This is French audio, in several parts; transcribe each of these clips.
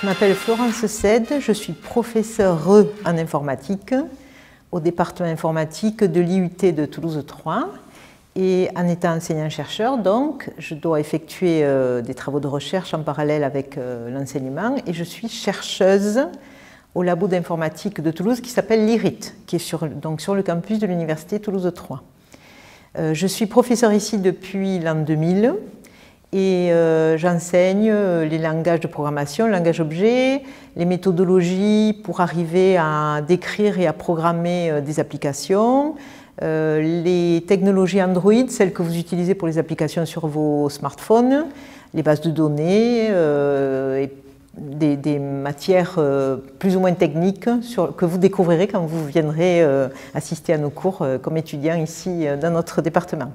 Je m'appelle Florence Sed, je suis professeure en informatique au département informatique de l'IUT de Toulouse 3. Et en étant enseignant-chercheur, donc, je dois effectuer euh, des travaux de recherche en parallèle avec euh, l'enseignement. Et je suis chercheuse au labo d'informatique de Toulouse qui s'appelle l'IRIT, qui est sur, donc, sur le campus de l'Université Toulouse 3. Euh, je suis professeure ici depuis l'an 2000 et euh, j'enseigne euh, les langages de programmation, langage objet, les méthodologies pour arriver à décrire et à programmer euh, des applications, les technologies Android, celles que vous utilisez pour les applications sur vos smartphones, les bases de données, des, matières plus ou moins techniques que vous découvrirez quand vous viendrez assister à nos cours comme étudiant ici dans notre département.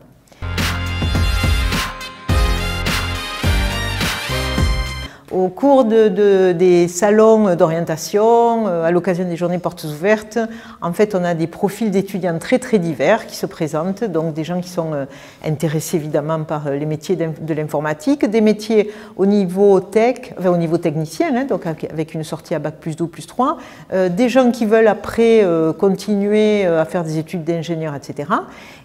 Au cours des salons d'orientation, euh, à l'occasion des journées portes ouvertes, en fait, on a des profils d'étudiants très très divers qui se présentent, donc des gens qui sont euh, intéressés évidemment par euh, les métiers de l'informatique, des métiers au niveau tech, enfin, au niveau technicien, hein, donc avec une sortie à bac plus 2 plus 3, des gens qui veulent après continuer à faire des études d'ingénieur, etc.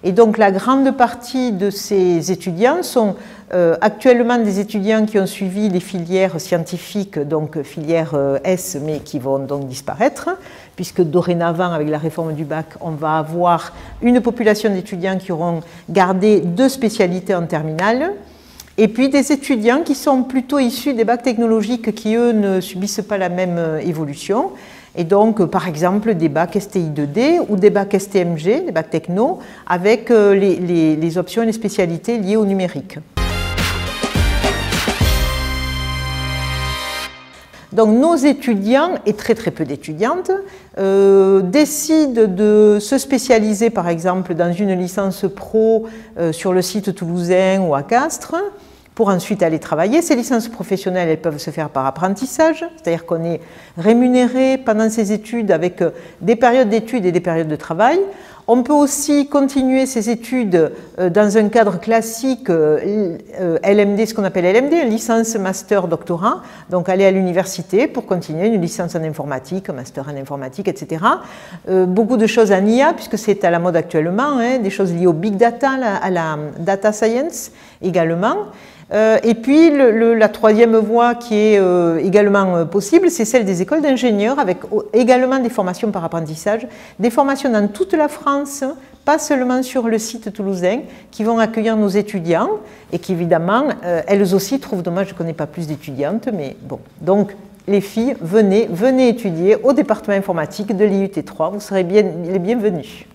Et donc la grande partie de ces étudiants sont actuellement des étudiants qui ont suivi les filières scientifiques, donc filière euh, S, mais qui vont donc disparaître, puisque dorénavant, avec la réforme du bac, on va avoir une population d'étudiants qui auront gardé deux spécialités en terminale, et puis des étudiants qui sont plutôt issus des bacs technologiques qui, eux, ne subissent pas la même euh, évolution. Et donc, par exemple, des bacs STI 2D ou des bacs STMG, des bacs techno, avec euh, les options et les spécialités liées au numérique. Donc nos étudiants, et très très peu d'étudiantes, euh, décident de se spécialiser par exemple dans une licence pro euh, sur le site toulousain ou à Castres, pour ensuite aller travailler. Ces licences professionnelles, elles peuvent se faire par apprentissage, c'est-à-dire qu'on est rémunéré pendant ces études avec euh, des périodes d'études et des périodes de travail. On peut aussi continuer ces études euh, dans un cadre classique euh, LMD, ce qu'on appelle LMD, licence, master, doctorat, donc aller à l'université pour continuer une licence en informatique, un master en informatique, etc. beaucoup de choses en IA, puisque c'est à la mode actuellement, hein, des choses liées au big data, à la data science également. Euh, et puis la troisième voie qui est euh, également euh, possible, c'est celle des écoles d'ingénieurs, avec également des formations par apprentissage, des formations dans toute la France, pas seulement sur le site toulousain, qui vont accueillir nos étudiants et qui évidemment, elles aussi trouvent dommage, je ne connais pas plus d'étudiantes, mais bon. Donc les filles, venez, venez étudier au département informatique de l'IUT3, vous serez les bienvenus.